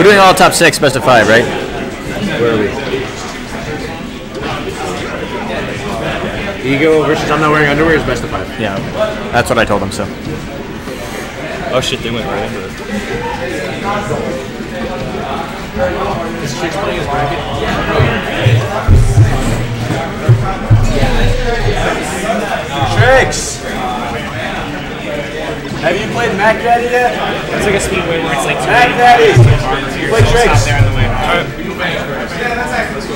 We're doing all top six, best of five, right? Where are we? Ego versus I'm not wearing underwear is best of five. Yeah. That's what I told him. So. Oh shit, they went right into it. Is Chicks playing his bracket? Tricks! Have you played Mac Daddy yet? It's like a speedway where it's like two Mac Daddy! Play Stop tricks! there in the way.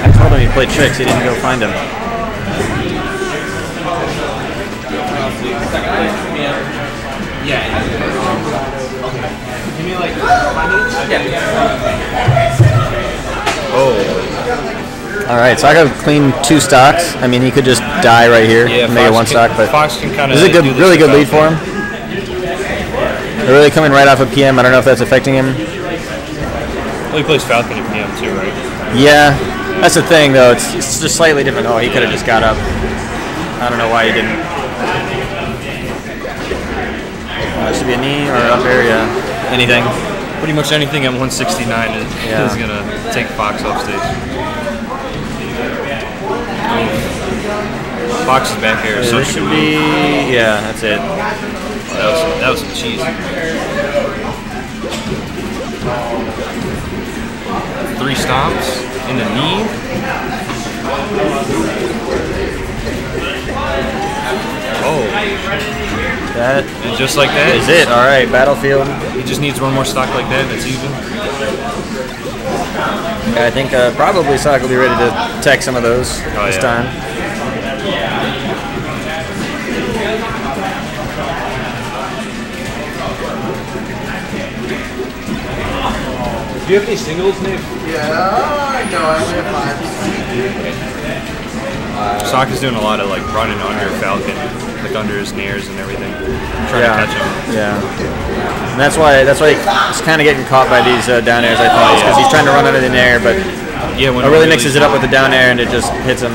I told him he played tricks. He didn't go find him. Yeah. Oh, All right, so I got to clean two stocks. I mean, he could just die right here yeah. and make it one can, stock, but Fox can kind of. this is a good, really good lead for him. They're really coming right off of PM. I don't know if that's affecting him. Well, he plays Falcon at PM too, right? Yeah, that's the thing though. It's, it's just slightly different. Oh, he could have just got up. I don't know why he didn't. Oh, that should be a knee or up area. yeah. Anything. Pretty much anything at 169 is, Yeah. is gonna take Fox off stage. Back air is Yeah, this such a should be. Yeah, that's it. That was that was some cheese. Three stomps in the knee. Oh, That and just like that, is it. All right, battlefield. He just needs one more stock like that, and it's even. I think uh, probably Soc will be ready to tech some of those Oh, this yeah. time. Do you have any singles, Nick? Yeah, no, I have five. Soc is doing a lot of like running under Falcon, like under his nairs and everything, trying Yeah, to catch him. yeah. And that's why that's why he's kind of getting caught by these uh, down airs. I think because he's trying to run under the air, but Yeah, when it really mixes it up with the down air and it just hits him.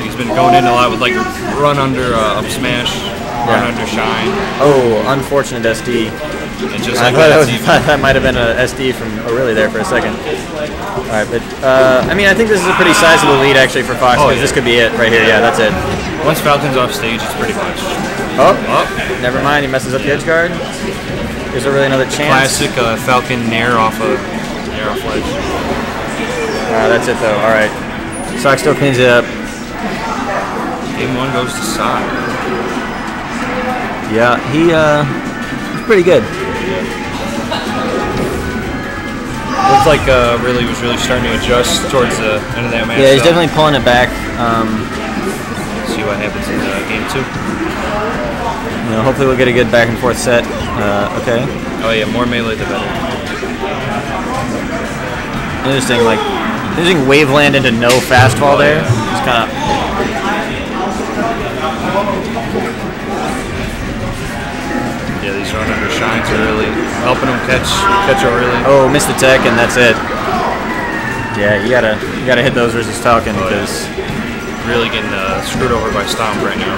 He's been going in a lot with like run under uh, up smash, run Yeah. under shine, Oh, unfortunate SD. just I like thought that, was, that might have been a SD from Orly there for a second. All right, but uh, I mean, I think this is a pretty sizable lead actually for Fox Oh, because yeah. this could be it right here. Yeah, that's it. Once Falcon's off stage, it's pretty much Oh, up. never mind. He messes up the edge guard. Is there really another chance? Classic uh, Falcon nair off of nair off ledge. Uh, that's it though. All right. Soc still cleans it up. Game one goes to Soc. Yeah, he uh, he's pretty good. Looks like uh, really was really starting to adjust towards the end of that match. Yeah, he's so definitely pulling it back. Um, See what happens in uh, game two. you know, hopefully we'll get a good back and forth set. Uh, okay. Oh yeah, more melee the better. Interesting, like using Waveland into no fastfall there. It's kind of Yeah, these run under shines are really helping him catch catch Orly. oh, missed the tech and that's it. Yeah, you gotta you gotta hit those versus Falcon Oh, yeah. because Really getting uh, screwed over by Stomp right now.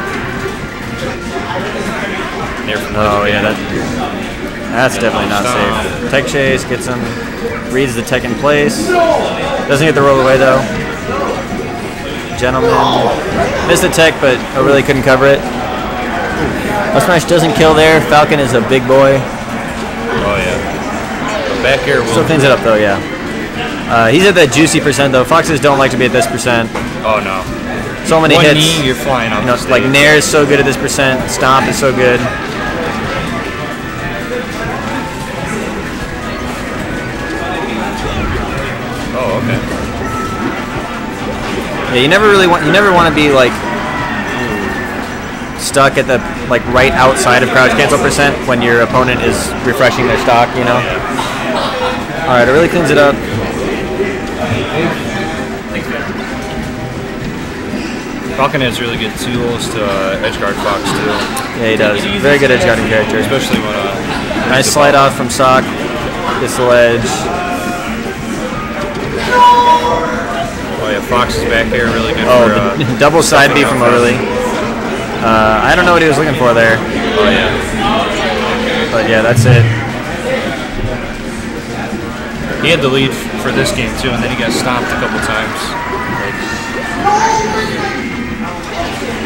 Oh yeah that that's definitely not safe. Tech chase gets him, reads the tech in place. Doesn't get the roll away though. Gentleman missed the tech, but I really couldn't cover it. Up smash doesn't kill there. Falcon is a big boy. Oh yeah. The back air will. Still cleans it up though, yeah. Uh, he's at that juicy percent though. Foxes don't like to be at this percent. Oh no. So many One hits. knee, you're flying off You know, like. Nair is so good at this percent. Stomp is so good. Oh okay. Yeah, you never really want. You never want to be like stuck at the like right outside of crouch cancel percent when your opponent is refreshing their stock. You know. All right, it really cleans it up. Falcon has really good tools to uh, edge guard Fox too, Yeah, he does. Very good edge guarding character. especially when. Uh, Nice slide off from Soc. This ledge. Oh yeah, Fox is back here, really good Oh, for. Uh, double side B from Orly. Uh, I don't know what he was looking for there. Oh yeah. But yeah, that's it. He had the lead for this game too, and then he got stomped a couple times.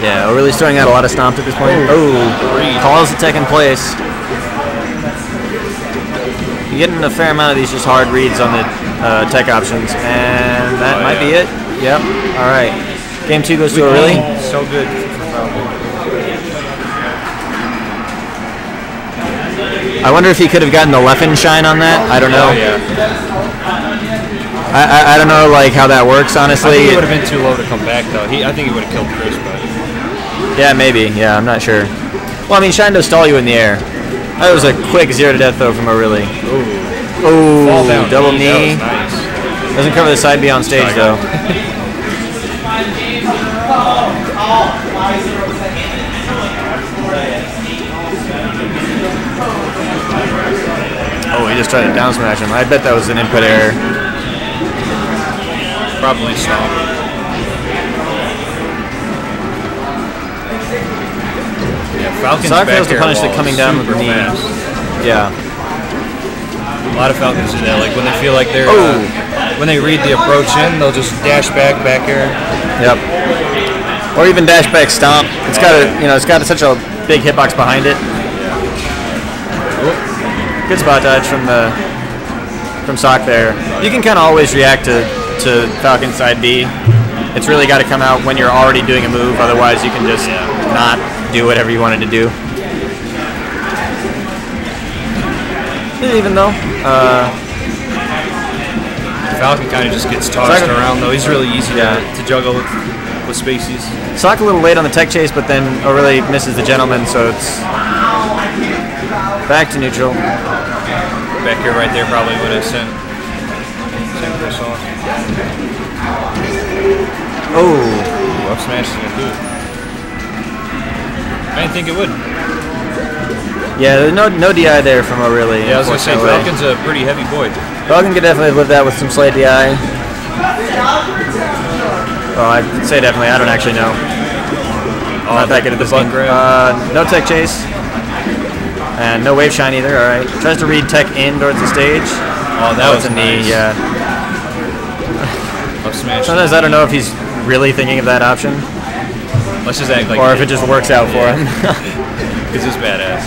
Yeah, Orly's throwing out a lot of stomps at this point. Oh, calls the tech in place. You're getting a fair amount of these just hard reads on the uh, tech options, and that Oh, might be it. Yep. All right. Game two goes to Orly. So good for Falcon. I wonder if he could have gotten the Leffen shine on that. I don't know. Oh yeah. I, I, I don't know like how that works honestly. he would have been too low to come back though. He, I think he would have killed Chris, but Yeah, maybe. Yeah, I'm not sure. Well, I mean, shine does stall you in the air. That was a quick zero to death though from Orly. Ooh, down double knee. knee. That was nice. Doesn't cover the side B on stage though. just tried to down smash him. I bet that was an input error. Probably stomp. Yeah, Falcons Soc fails to punish the coming down with the knee. Yeah. A lot of Falcons do that. Like when they feel like they're, Oh. uh, when they read the approach in, they'll just dash back, back air. Yep. Or even dash back stomp. It's got a you know it's got such a big hitbox behind it. Good spot dodge from the from Soc there. You can kind of always react to to Falcon side B. It's really got to come out when you're already doing a move. Otherwise, you can just not do whatever you wanted to do. Even though, uh, Falcon kind of just gets tossed Falcon- around though. He's really easy Yeah. to, to juggle with, with spacies. Soc a little late on the tech chase, but then Orly misses the gentleman, so it's back to neutral. Back here, right there, probably would have sent sent Chris off. Oh, up smash is gonna do it. I didn't think it would. yeah, there's no no DI there from Orly. Yeah, I was gonna say unfortunately. Falcon's a pretty heavy boy. Falcon could definitely live that with some slight DI. Oh, I'd say definitely. I don't actually know. Oh, Not that good at the this game. Uh, no tech chase. And no wave shine either. All right. Tries to read tech in towards the stage. oh, that Oh, was a knee. nice. Yeah. Up smash. Sometimes I don't know if he's really thinking of that option, Let's just act like or if it just works out for him. because it's badass.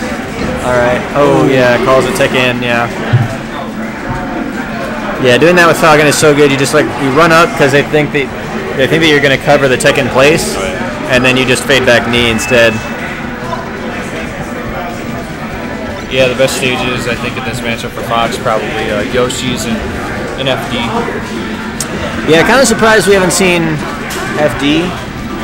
All right. Oh yeah, calls it tech in. Yeah. Yeah, doing that with Falcon is so good. You just like you run up because they think that they think that you're going to cover the tech in place, and then you just fade back knee instead. Yeah, the best stages I think in this matchup for Fox probably uh, Yoshi's and, and FD, Yeah, kind of surprised we haven't seen FD.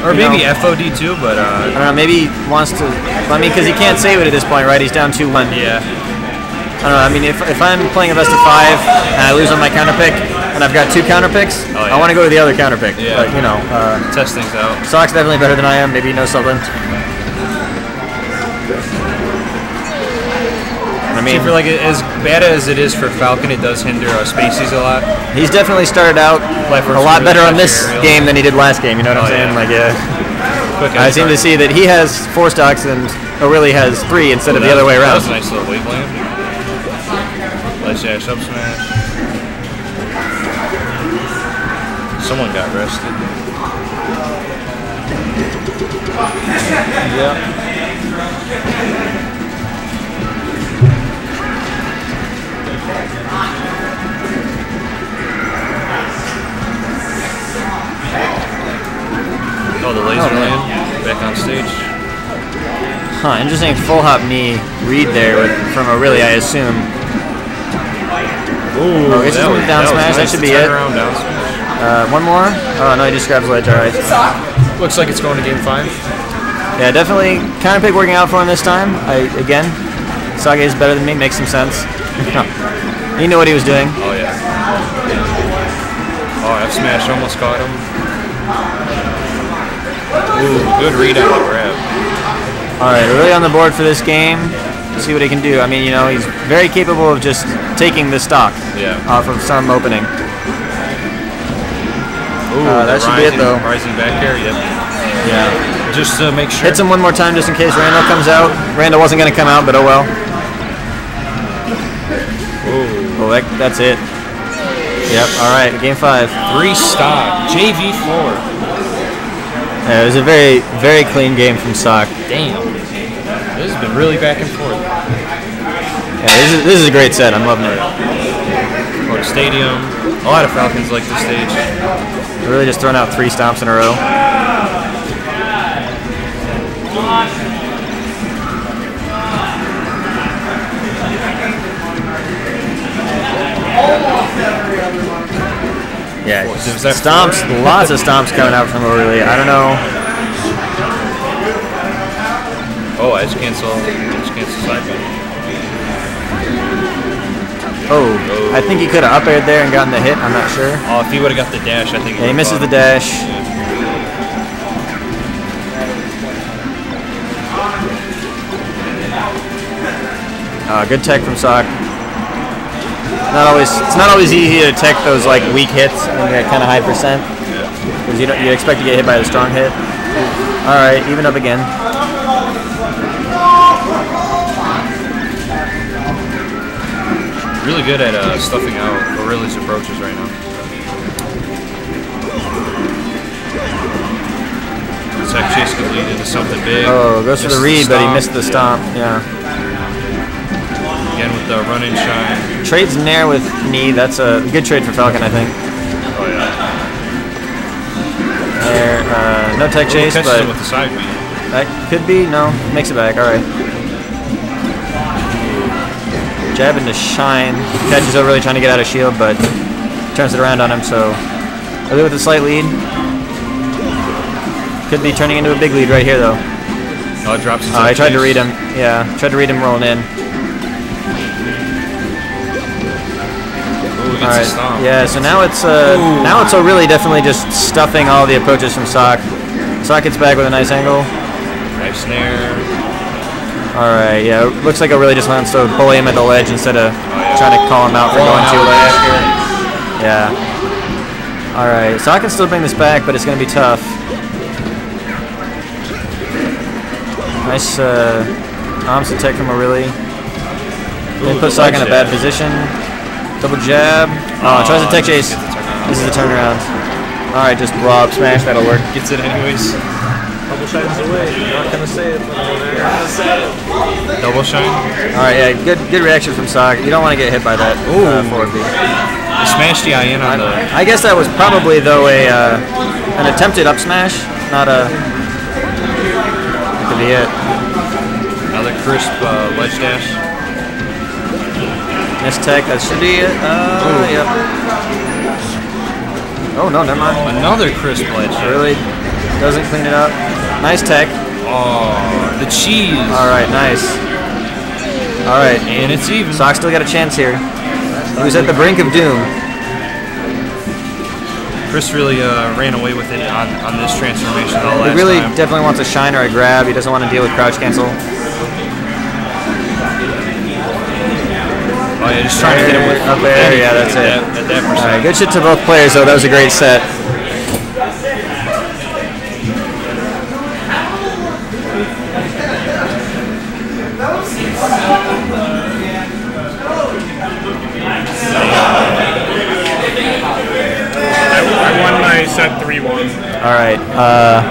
or maybe know. FOD too. But I uh, don't know. Maybe he wants to. I mean, because he can't save it at this point, right? He's down two one. yeah, I don't know. I mean, if, if I'm playing a best of five and I lose on my counter pick, and I've got two counter picks, Oh, yeah. I want to go to the other counter pick. Yeah. But you know, uh, test things out. Soc's definitely better than I am. Maybe he knows something. I I mean, feel like as bad as it is for Falcon, it does hinder our Spacies a lot. he's definitely started out a lot really better on this aerial. game than he did last game. You know what I'm Oh, saying? yeah. Like, yeah. Quick I seem to see that he has four stocks and O'Reilly has three instead of the other was- way That around. was a nice little wave land. Let's dash up smash. Someone got rested. Yeah. Oh, the laser Oh, man. back on stage. Huh, interesting full hop knee read there with, from Orly, I assume. Ooh, Oh, just a down smash, that should be it. Around down smash. Uh, one more? Oh, no, he just grabs ledge. All right. Looks like it's going to game five. Yeah, definitely counter pick working out for him this time. I Again, Sage is better than me, makes some sense. He knew what he was doing. Oh yeah. Oh, F smash almost caught him. Ooh, good read on the grab. All right, really on the board for this game. See what he can do. I mean, you know, he's very capable of just taking the stock Yeah. off of some opening. Ooh, Uh, that should be it, though. Rising back here, yep. Yeah. Just to make sure. Hits him one more time just in case Randall comes out. Randall wasn't going to come out, but oh well. Oh, that, that's it. Yep. All right. Game five. Three stock. JV4. Yeah, it was a very, very clean game from Soc. Damn. This has been really back and forth. Yeah, this is, this is a great set. I'm loving it. Florida Stadium. A lot of Falcons like this stage. They're really just throwing out three stomps in a row. Yeah, Was stomps, lots of stomps coming out from Orly. I don't know. Oh, edge cancel. Edge cancel side button. Oh, I think he could have up aired there and gotten the hit. I'm not sure. Oh, if he would have got the dash, I think. Yeah, he misses the dash. Uh, good tech from Soc. Not always. It's not always easy to tech those like weak hits when you're at kind of high percent. Because you don't you expect to get hit by a strong hit. All right, even up again. Really good at uh, stuffing out Orly's approaches right now. Tech chase could lead into something big. Oh, goes for the read, but he missed the stomp. Yeah. With the run and shine. Trades Nair with knee. That's a good trade for Falcon, I think. Oh yeah. Nair, uh, no tech chase, but with the side B. That could be. No, makes it back. All right. Jab into shine. Catches Orly trying to get out of shield, but turns it around on him. So Orly with a slight lead. Could be turning into a big lead right here, though. Oh, it drops his Uh, I tried to read him. Yeah, tried to read him rolling in. Ooh, All right. Yeah. So now it's uh, Ooh. now it's really definitely just stuffing all the approaches from Soc. Soc gets back with a nice angle. Nice snare. All right, yeah, it looks like I really just wants to bully him at the ledge instead of trying to call him out for going too late. Yeah. All right, so I can still bring this back, but it's going to be tough. Nice uh, arms attack from. They Ooh, put Soc in a bad position. Double jab. Oh, tries to tech chase. Gets the. This is the turnaround. All right, just rob smash. That'll work. Gets it anyways. Double shines away. Not gonna say it, but I'm gonna say it. Double shine. All right, yeah, good good reaction from Soc. You don't want to get hit by that uh, forward B. Smash the in on the. I guess that was probably though a uh, an attempted up smash, not a. That could be it. Another crisp uh, ledge dash. Miss tech, that should be it. Uh, yep. Oh no, never mind. Another crisp ledge. Really doesn't clean it up. Nice tech. Oh, the cheese. All right, nice. All right, And it's even. Soc still got a chance here. He was at the brink of doom. Chris really uh, ran away with it on, on this transformation all He really time. definitely wants a shine or a grab. He doesn't want to deal with crouch cancel. Oh yeah, just trying to get him with Up there, yeah, that's it. At that, at that All right, percent. good shit to both players though. That was a great set. I, I won my set 3 1. All right. Uh,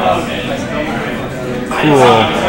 cool.